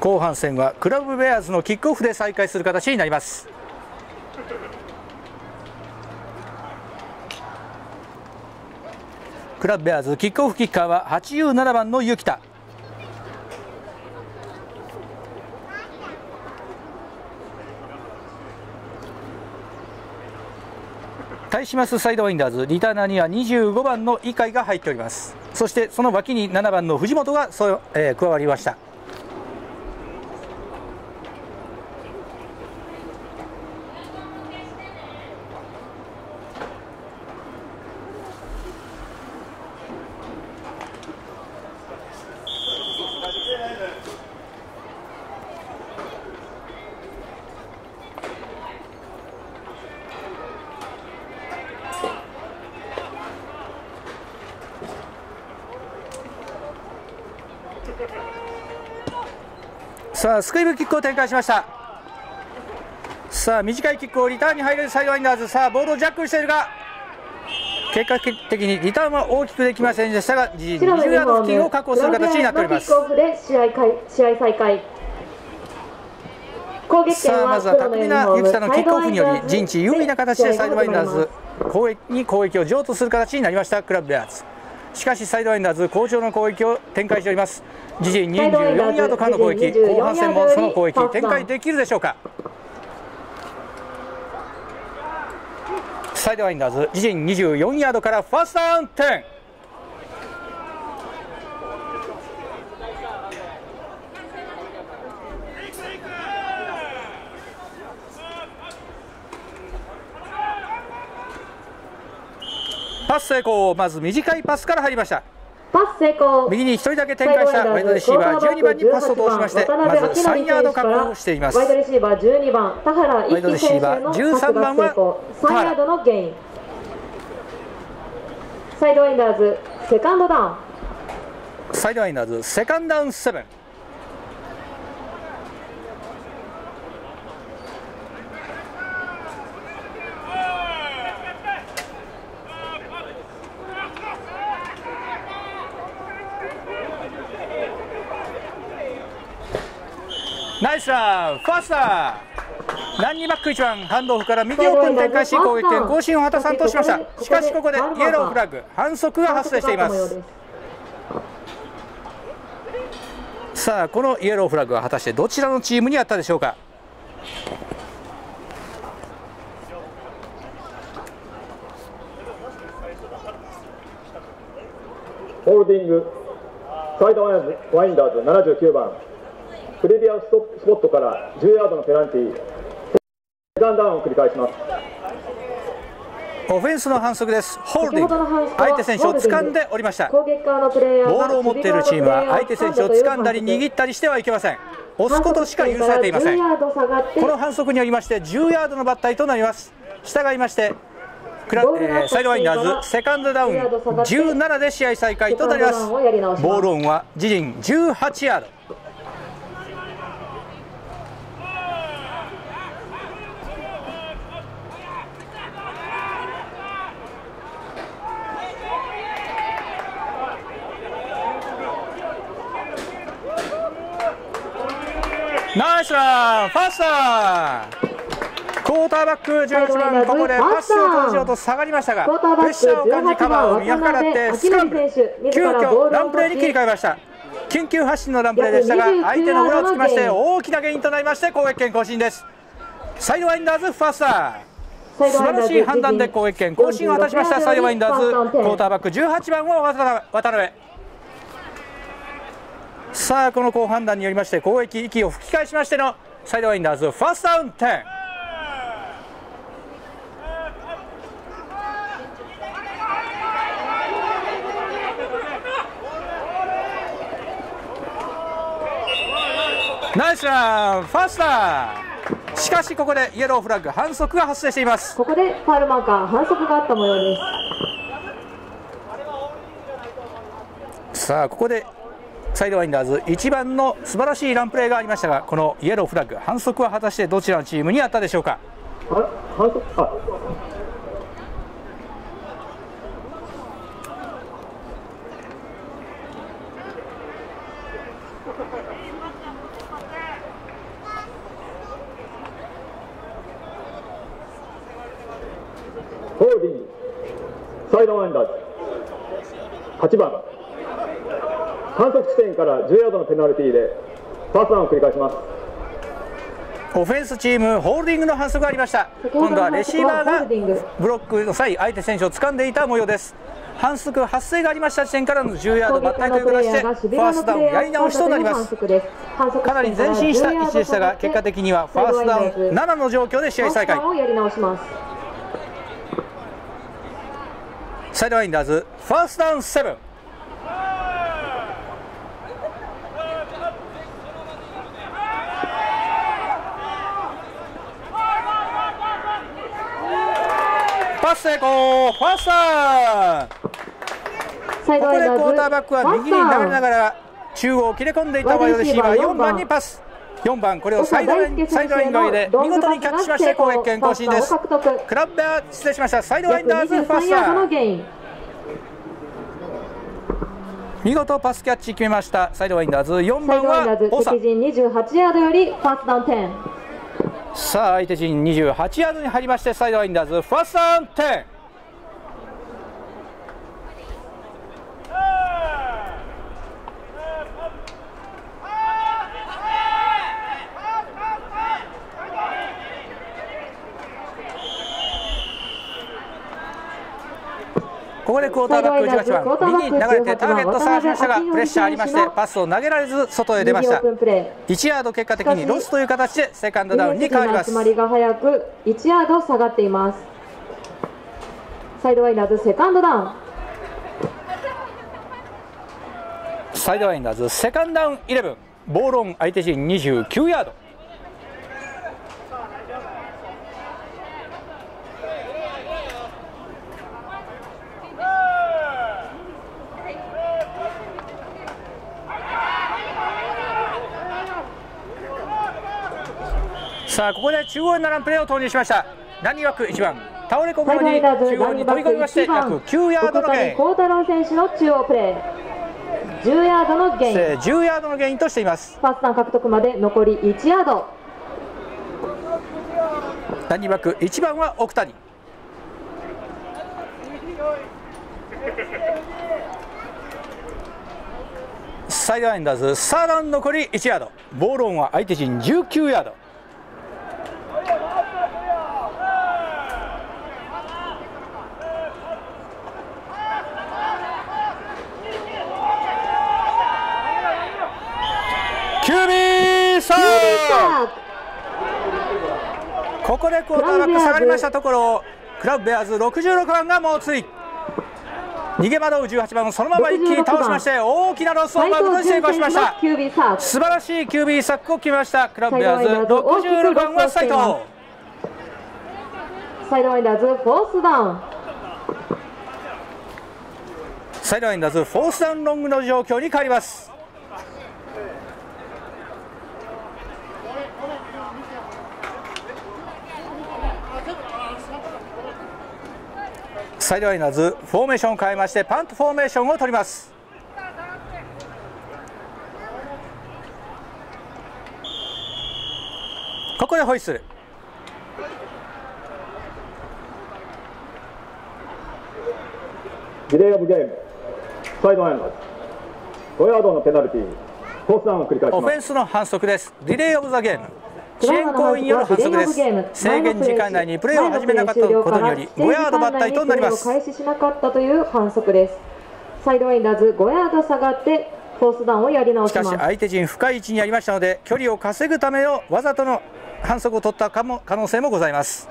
後半戦はクラブベアーズのキックオフで再開する形になります。クラブベアーズキックオフキッカーは87番の雪田対しますサイドワインダーズリターナーには25番のイカイが入っております。そしてその脇に7番の藤本がそ、えー、加わりました。さあスクイブキックを展開しました。さあ短いキックをリターンに入れるサイドワインダーズ。さあボールをジャックルしているが結果的にリターンは大きくできませんでしたが20ヤード付近を確保する形になっております。試合試合再開さあまずは巧みな雪田のキックオフにより陣地有利な形でサイドワインダーズ攻撃に攻撃を譲渡する形になりました。クラブベアーズしかしサイドワインダーズ好調の攻撃を展開しております。自陣24ヤードからの攻撃後半戦もその攻撃展開できるでしょうか。サイドワインダーズ自陣24ヤードからファーストダウン10パス成功。まず短いパスから入りました。パス成功。右に1人だけ展開したワイドレシーバー。12番にパスを通しましてまず3ヤード確保しています。ワイドレシーバー12番。田原一輝選手のパスが成功。3ヤードのゲイン。サイドワインダーズセカンドダウン。サイドワインダーズセカンドダウン7ナイスランファースターランニバック1番ハンドオフから右オープン展開し攻撃権更新を果たさんとしました。しかしここでイエローフラッグ反則が発生しています。さあこのイエローフラッグは果たしてどちらのチームにあったでしょうか。ホールディングサイドワインダーズ79番プレビアストスポットから10ヤードのペナルティー。セカンダウンを繰り返します。オフェンスの反則です。ホールディング。相手選手を掴んでおりました。ボールを持っているチームは相手選手を掴んだり握ったりしてはいけません。押すことしか許されていません。この反則によりまして10ヤードのバッタリとなります。従いましてクラ、えー、サイドワインダーズセカンドダウン17で試合再開となります。ボールオンは自陣18ヤードナイスランファースタークォーターバック11番ここでパスを投じようと下がりましたがプレッシャーを感じカバーを見計らってスクランブル急遽ランプレーに切り替えました。緊急発進のランプレーでしたが相手の裏をつきまして大きなゲインとなりまして攻撃権更新です。サイドワインダーズファースター。素晴らしい判断で攻撃権更新を果たしました。サイドワインダーズクォーターバック18番を渡辺。さあこの好判断によりまして攻撃息を吹き返しましてのサイドワインダーズファーストダウン10ナイスランファースターしかしここでイエローフラッグ反則が発生しています。ここでファールマーカー反則があった模様です。さあここでサイドワインダーズ1番の素晴らしいランプレーがありましたがこのイエローフラッグ反則は果たしてどちらのチームにあったでしょうか反則あホールディングサイドワインダーズ8番反則地点から10ヤードのペナルティーでファーストダウンを繰り返します。オフェンスチームホールディングの反則がありました。今度はレシーバーがブロックの際相手選手を掴んでいた模様です。反則発生がありました時点からの10ヤード抜体という形でファーストダウンやり直しとなります。かなり前進した位置でしたが結果的にはファーストダウン7の状況で試合再開。サイドワインダーズファーストダウン7成功ファーストダウンここでクォーターバックは右に流れながら中央を切れ込んでいたワイドレシーバー4番にパス。4番これをサイドラインサイドライン側で見事にキャッチしまして攻撃権更新ですクラブは失礼しました。サイドワインダーズファースター。見事パスキャッチ決めました。サイドワインダーズ。4番は大佐28ヤードよりファーストダウン10さあ相手陣28ヤードに入りましてサイドワインダーズファーストダウン。ここでクォーターバック18番右に流れてターゲット探しましたがプレッシャーありましてパスを投げられず外へ出ました。1ヤード結果的にロスという形でセカンドダウンに変わります。集まりが早く1ヤード下がっていますサイドワインダーズセカンドダウン。サイドワインダーズセカンドダウン。11ボールオン相手陣29ヤードさあここで中央に並ぶプレーを投入しました。何枠1番。倒れ込むに中央に飛び込みまして約9ヤードのゲイン。孝太郎選手の中央プレー。10ヤードのゲイン。10ヤードのゲインとしています。ファーストダウン獲得まで残り1ヤード。何枠1番は奥谷。サイドラインダーズサーダウン残り1ヤード。ボールオンは相手陣19ヤードQB さあここでクォーターバック下がりましたところ。クラブベアーズ66番が猛追。逃げ惑う18番をそのまま一気に倒しまして大きなロスを奪うことに成功しました。素晴らしい QB サックを決めました。クラブベアーズ66番は斉藤。サイドワインダーズフォースダウン。サイドワインダーズフォースダウンロングの状況に変わりますサイドライナーズフォーメーションを変えましてパントフォーメーションを取ります。ここでホイッスル。ディレイオブゲーム。サイドライナーズ。5ヤードのペナルティー。ースダウンを繰り返します。オフェンスの反則です。ディレイオブザゲーム遅延行為による反則です。制限時間内にプレーを始めなかったことにより5ヤード抜体となります。開始しなかったという反則です。サイドワインダーズ5ヤード下がってフォースダウンをやり直します。しかし相手陣深い位置にありましたので距離を稼ぐためのわざとの反則を取ったかも可能性もございます。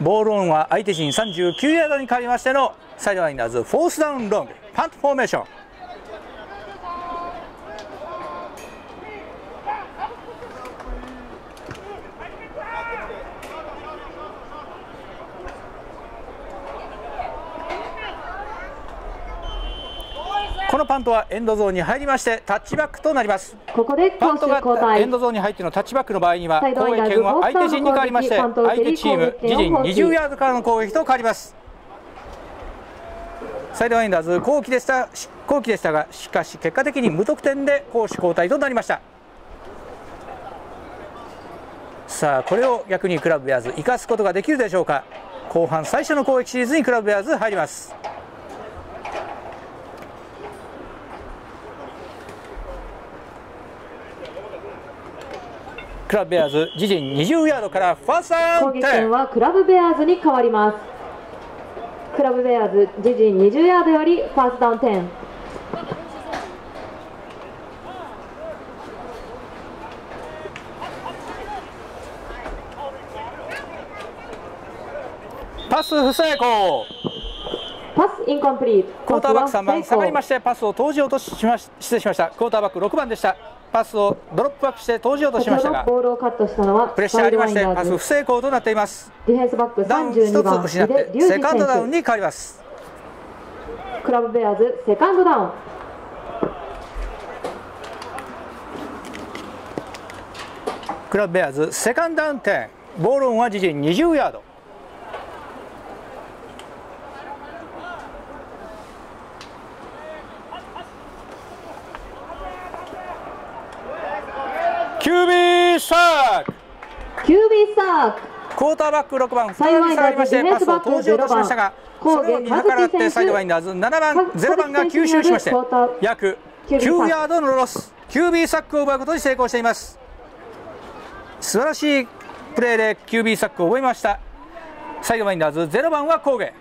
ボールオンは相手陣39ヤードに変わりましてのサイドワインダーズフォースダウンロングパントフォーメーションこのパントはエンドゾーンに入りましてタッチバックとなります。ここでパントがエンドゾーンに入ってのタッチバックの場合には攻撃権は相手陣に変わりまして相手チーム自陣20ヤードからの攻撃と変わります。サイドワインダーズ後期でした。後期でしたがしかし結果的に無得点で攻守交代となりました。さあこれを逆にクラブベアーズ生かすことができるでしょうか。後半最初の攻撃シリーズにクラブベアーズ入りますクラブベアーズ自陣20ヤードからファースト攻ン撃権はクラブベアーズに変わります。クラブベアーズ自陣20ヤードよりファーストダウン。10パス不成功。パスインコンプリート。クォーターバック3番下がりまししてパスを投じようとしまし失礼しました。クォーターバック6番でしたパスをドロップバックして投じようとしましたがボールをカットしたのはプレッシャーありましてパス不成功となっています。ディフェンスバックダウン32番1つ失ってセカンドダウンに変わります。クラブベアーズセカンドダウン。クラブベアーズセカンドダウン10ボールオンは自陣20ヤードキュービーサーク QB サーク。クォーターバック6番再び下がりましてパスを投じようとしましたがそれを見計らってサイドワインダーズ7番0番が吸収しまして約9ヤードのロス QB サックを奪うことに成功しています。素晴らしいプレーで QB サックを覚えました。サイドワインダーズ0番は工芸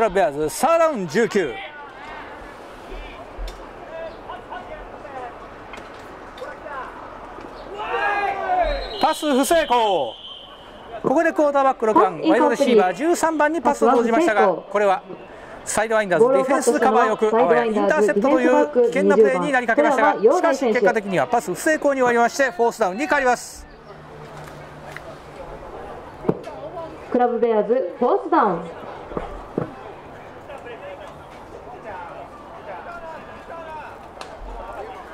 クラブベアーズサーダウン19パス不成功。ここでクォーターバック6番ワイドレシーバー13番にパスを投じましたがこれはサイドワインダーズディフェンスカバーよくあわやインターセプトという危険なプレーになりかけましたがしかし結果的にはパス不成功に終わりましてフォースダウンに変わります。クラブベアーズフォースダウン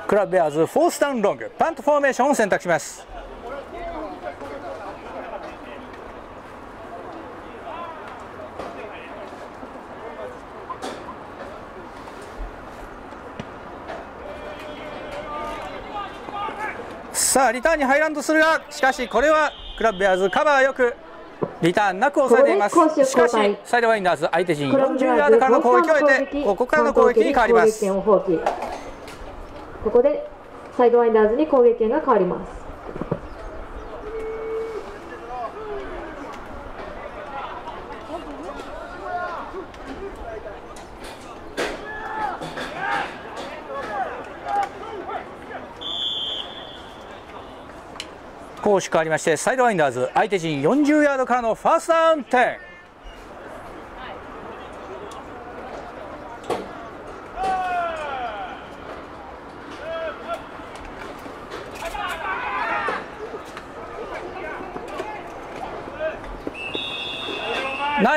クラブベアーズフォースダウンロングパントフォーメーションを選択します。さあリターンに入らんとするがしかしこれはクラブベアーズカバーよくリターンなく抑えています。しかしサイドワインダーズ相手陣クラブ40ベアーズヤードからの攻撃を終えてここからの攻撃に変わりますここでサイドワインダーズに攻撃権が変わります。攻守変わりましてサイドワインダーズ相手陣40ヤードからのファーストダウン10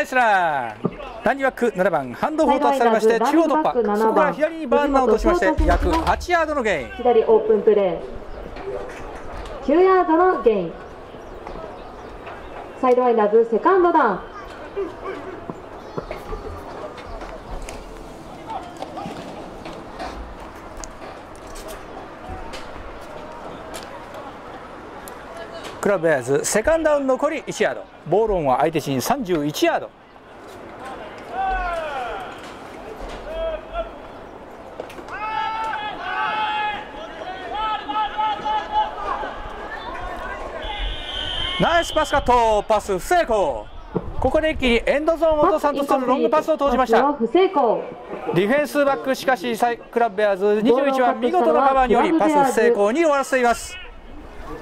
ナイスラン。ランニバック7番ハンドフォートされまして中央突破。ランニバック7番。そこから左にバーンアウトしまして約8ヤードのゲイン左オープンプレー9ヤードのゲイン。サイドワインダーズセカンドダウンラブベアーズセカンドダウン残り1ヤード。ボールオンは相手陣31ヤード。ナイスパスカットパス不成功。ここで一気にエンドゾーンを落とさんとするロングパスを投じました。ディフェンスバックしかしクラブベアーズ21は見事なカバーによりパス不成功に終わらせています。ダウン1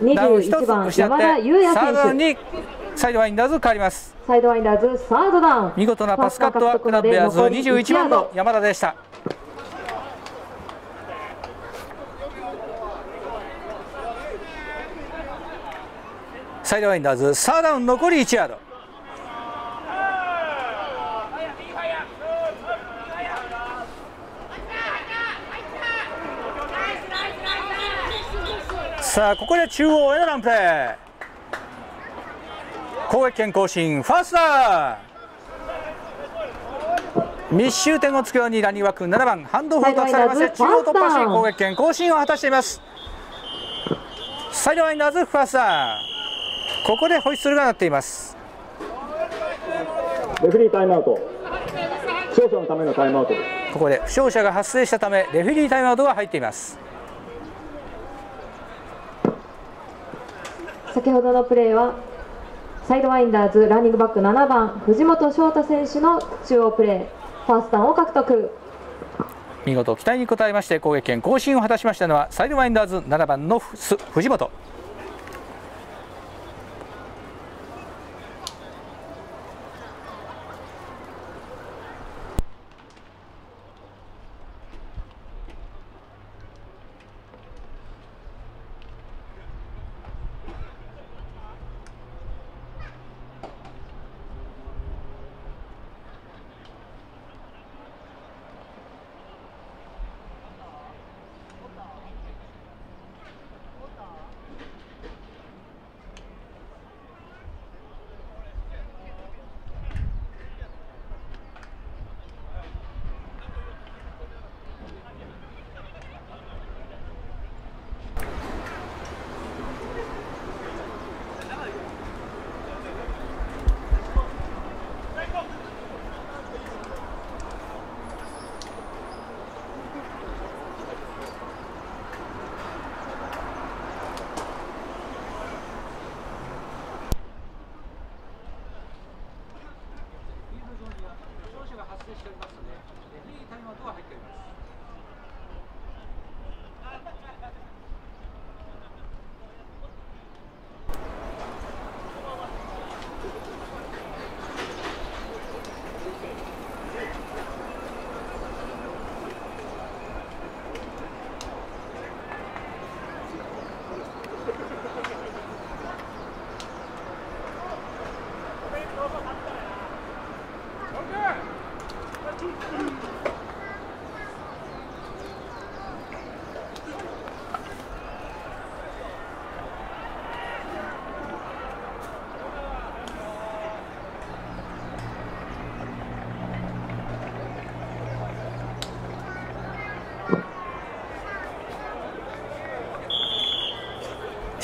21番山田優也サードダウン選手。にサイドワインダーズ変わります。サイドワインダーズサードダウン。見事なパスカットはクラブベアーズ21番の山田でした。サイドワインダーズサードダウン残り1ヤードさあここで中央へのランプレー攻撃権更新ファーストダウン。密集点をつくようにランニング枠7番ハンドオフを託されまして中央突破し攻撃権更新を果たしています。サイドワインダーズファーストダウン。ここでホイッスルが鳴っています。レフェリータイムアウト。負傷者のためのタイムアウトです。ここで負傷者が発生したためレフェリータイムアウトが入っています先ほどのプレーはサイドワインダーズランニングバック7番藤本翔太選手の中央プレー。ファーストダウンを獲得。見事期待に応えまして攻撃権更新を果たしましたのはサイドワインダーズ7番の藤本。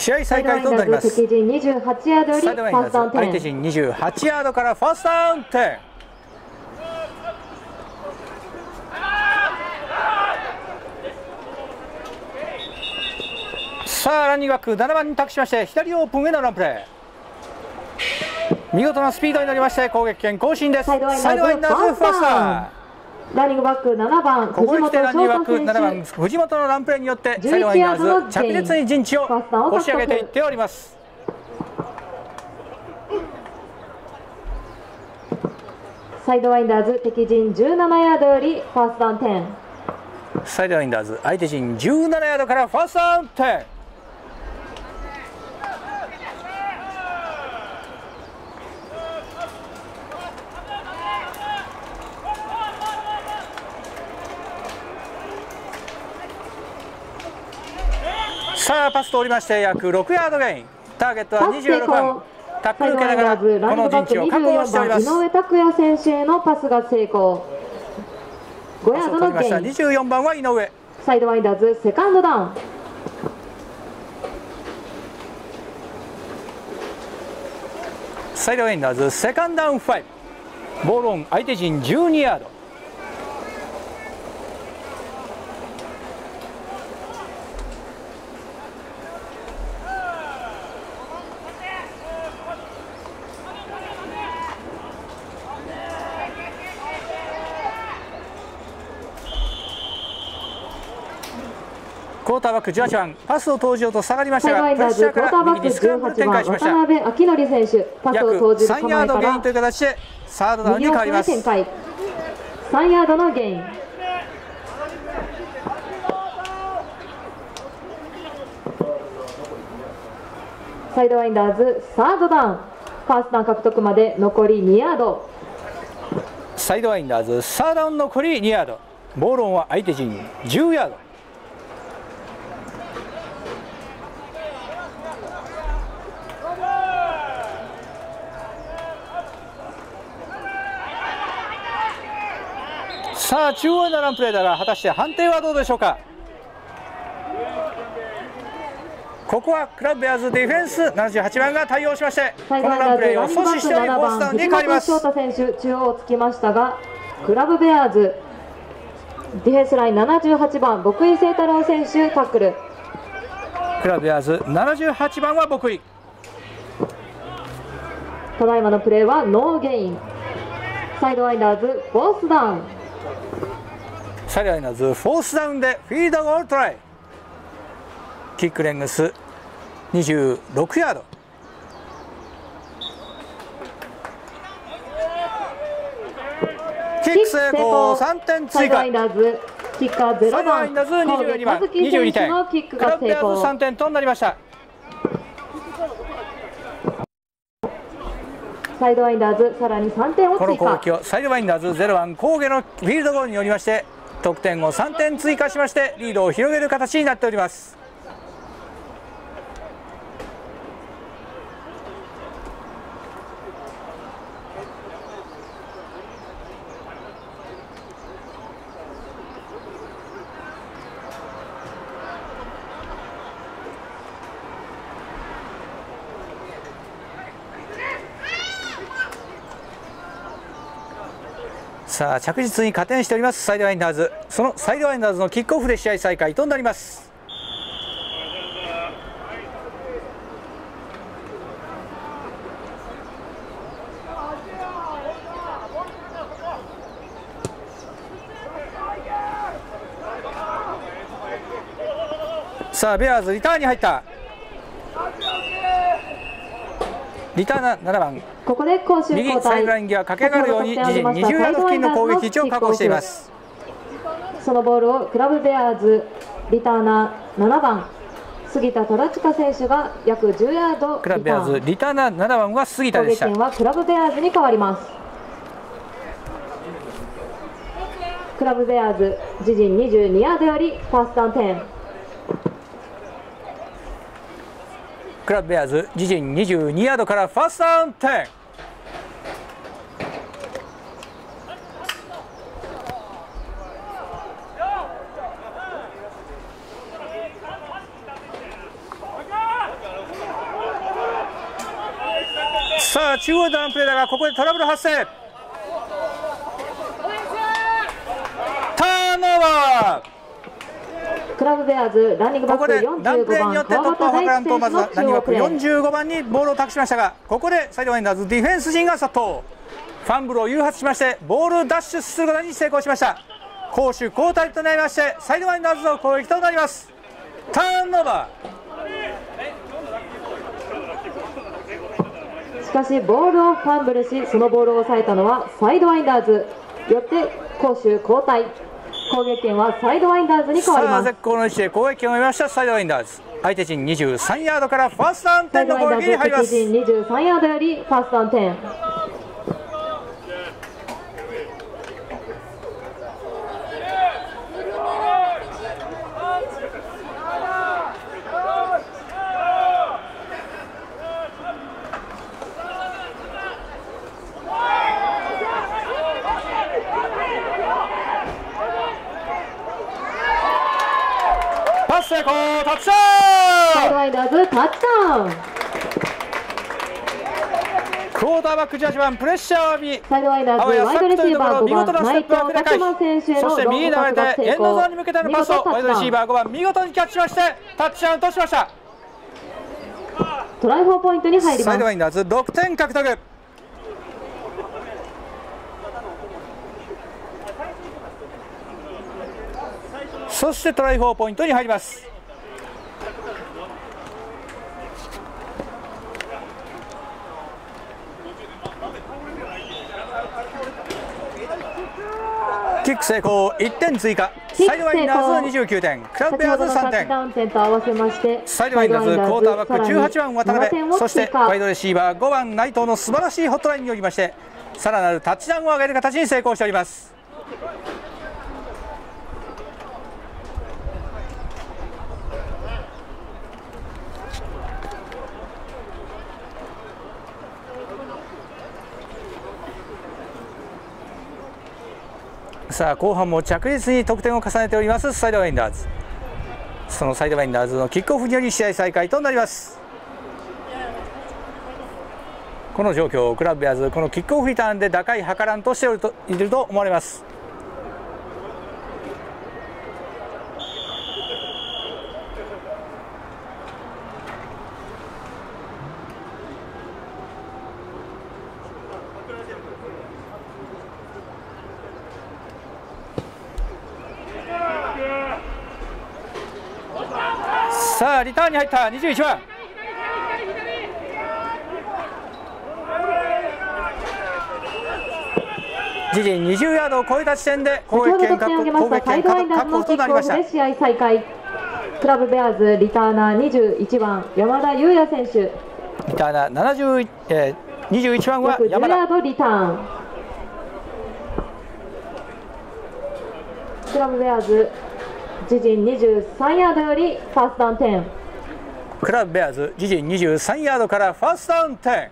試合再開となります。敵陣28ヤードよりファーストン相手陣28ヤードからファーストダウン10さあランニングバック7番に託しまして左オープンへのランプレー。見事なスピードになりまして攻撃権更新です。サイドワインダーズファーストダウンランニングバック7番ここに来てランニングバック7番藤本のランプレーによってサイドワイナーズ着実に陣地を押し上げていっております。サイドワインダーズ敵陣17ヤードよりファーストダウン。10サイドワインダーズ相手陣17ヤードからファーストダウン。10パス通りまして約6ヤードゲイン。ターゲットは26番。タックル受けながらこの陣地を確保しております。井上拓也選手へのパスが成功5ヤードのゲイン24番は井上サイドワインダーズセカンドダウンサイドワインダーズセカンドダウン5ボールオン相手陣12ヤードォーターバック18番パスを投じようと下がりましたがプレッシャーから右にスクランブル展開しました。渡辺明則選手パスを投じる3ヤードゲインという形でサードダウンに変わります。3ヤードのゲイン。サイドワインダーズサードダウン。ファーストダウン獲得まで残り2ヤード。サイドワインダーズサードダウン残り2ヤード。ボールオンは相手陣10ヤードさあ中央のランプレーだが果たして判定はどうでしょうか？ここはクラブベアーズディフェンス78番が対応しましてこのランプレーを阻止しておりフォースダウンに変わります。翔太選手中央をつきましたがクラブベアーズディフェンスライン78番牧井聖太郎選手タックル。クラブベアーズ78番は牧井。ただいまのプレーはノーゲイン。サイドワインダーズフォースダウンサイドワインダーズフォースダウンでフィールドゴールトライ。キックレングス26ヤード。キック成功3点追加。サイドワインダーズ。キッカー0サイドワインダーズ22番。22点ククラブベアーズ功3点となりました。サイドワインダーズさらに3点をこの攻追加撃をサイドワインダーズ0番攻撃のフィールドゴールによりまして得点を3点追加しましてリードを広げる形になっております。さあ着実に加点しておりますサイドワインダーズ。そのサイドワインダーズのキックオフで試合再開となります。さあベアーズリターンに入った。リターナー7番。ここで攻守右交代。サイドライン際駆け上がるように自陣20ヤード付近の攻撃位置を確保しています。そのボールをクラブベアーズリターナー7番。杉田忠親選手が約10ヤードクラブベアーズリターナー7番は杉田でした。権はクラブベアーズに変わります。クラブベアーズ自陣22ヤードよりファーストダウンクラブベアーズ自陣22ヤードからファーストダウン10さあ中央ダウンプレーだがここでトラブル発生。ターンオーバー。クラブベアーズランニングバックここでランプレーによって突破を図らんとまずは川何枠端大地選手の中央プレー45番にボールを託しましたがここでサイドワインダーズディフェンス陣が殺到。ファンブルを誘発しましてボールをダッシュすることに成功しました。攻守交代となりましてサイドワインダーズの攻撃となります。ターンオーバしかしボールをファンブルしそのボールを抑えたのはサイドワインダーズ。よって攻守交代攻撃権はサイドワインダーズに変わります。絶好の位置で攻撃を読みましたサイドワインダーズ。相手陣23ヤードからファーストダウン10サイドの攻撃にワインダーズ入ります敵陣23ヤードよりファーストダウン10パス成功タッチダウンサイドワインダーズタッチダウンクォーターバック18番プレッシャーを浴びサイドワインダーズワイドレシーバー5見事な番内藤ステップアップで返し拓磨選手へのそして右に投げてエンドゾー功ンに向けての見パスをワイドレシーバー5番見事にキャッチしましてタッチダウンとしました。トライフォーポイントに入ります。サイドワインダーズ6点獲得。そしてトライ4ポイントに入りますキック成功1点追加。サイドワインダーズ29点クラブベアーズ3先ほどのタッチ点サイドワインダーズクォーターバック18番渡7点辺をそしてワイドレシーバー5番内藤の素晴らしいホットラインによりましてさらなるタッチダウンを上げる形に成功しておりますさあ後半も着実に得点を重ねておりますサイドワインダーズ。そのサイドワインダーズのキックオフにより試合再開となります。この状況クラブベアーズこのキックオフリターンで打開図らんとしていると思われます。リターンに入った。21番。自陣20ヤードを超えた地点で攻撃権確保攻撃権確保となりました。試合再開。クラブベアーズリターナー21番山田裕也選手。リターナー70、えー、21番は山田ヤードリターン。クラブベアーズ自陣23ヤードよりファーストダウン10クラブベアーズ自陣23ヤードからファーストダウン10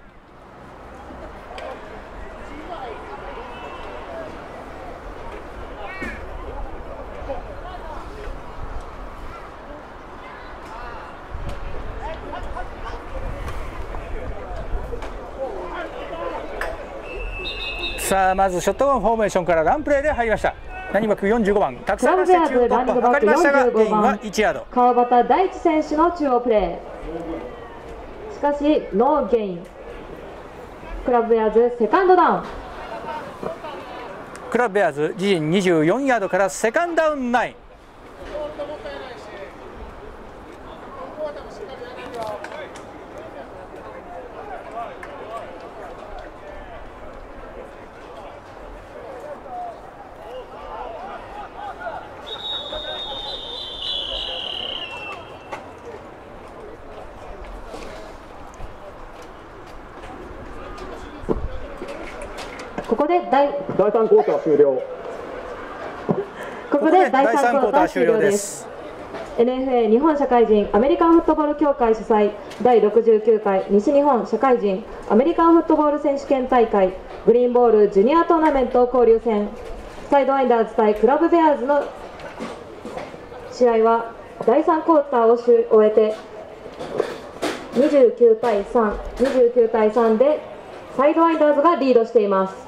さあまずショットガンフォーメーションからランプレーで入りました。何枠45番。たくさんのして中央突破図りましたがゲインは1ヤード。川端大地選手の中央プレー。しかしノーゲイン。クラブベアーズセカンドダウン。クラブベアーズ自陣24ヤードからセカンドダウン9ここで第第3クォーター終了。ここで第3クォーター終了です。NFA 日本社会人アメリカンフットボール協会主催第69回西日本社会人アメリカンフットボール選手権大会グリーンボールジュニアトーナメント交流戦サイドワインダーズ対クラブベアーズの試合は第3クォーターを終えて29対3、29対3でサイドワインダーズがリードしています。